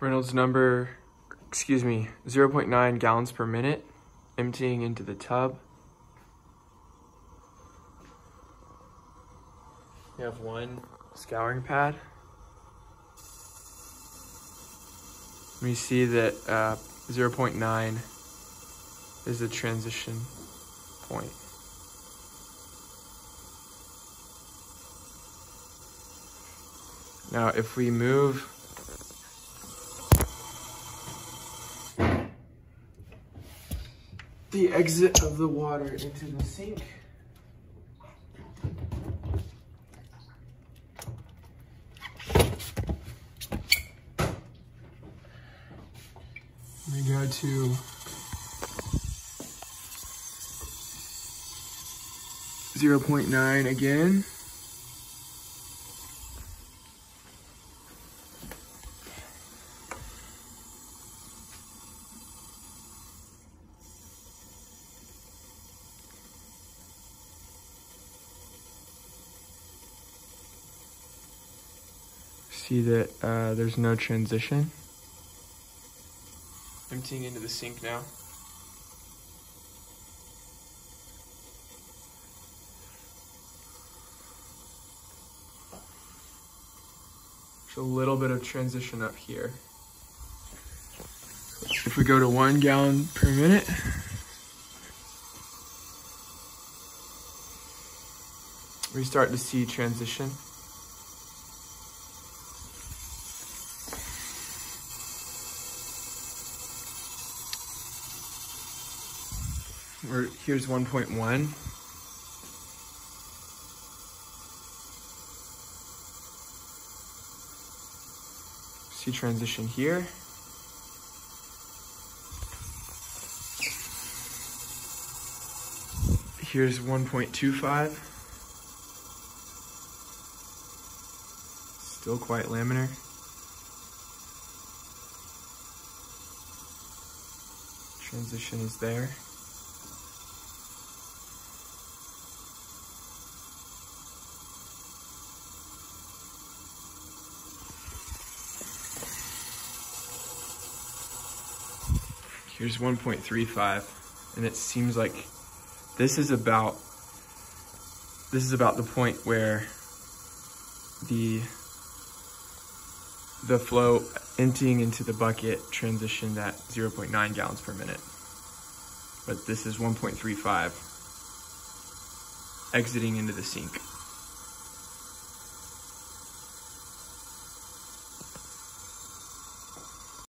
Reynolds number, excuse me, 0.9 gallons per minute, emptying into the tub. We have one scouring pad. We see that uh, 0.9 is the transition point. Now, if we move the exit of the water into the sink, we go to Zero point nine again. See that uh, there's no transition. Emptying into the sink now. There's a little bit of transition up here. If we go to one gallon per minute, we start to see transition. We're, here's 1.1. See transition here. Here's 1.25. Still quite laminar. Transition is there. Here's 1.35, and it seems like this is about this is about the point where the the flow emptying into the bucket transitioned at 0.9 gallons per minute. But this is 1.35 exiting into the sink.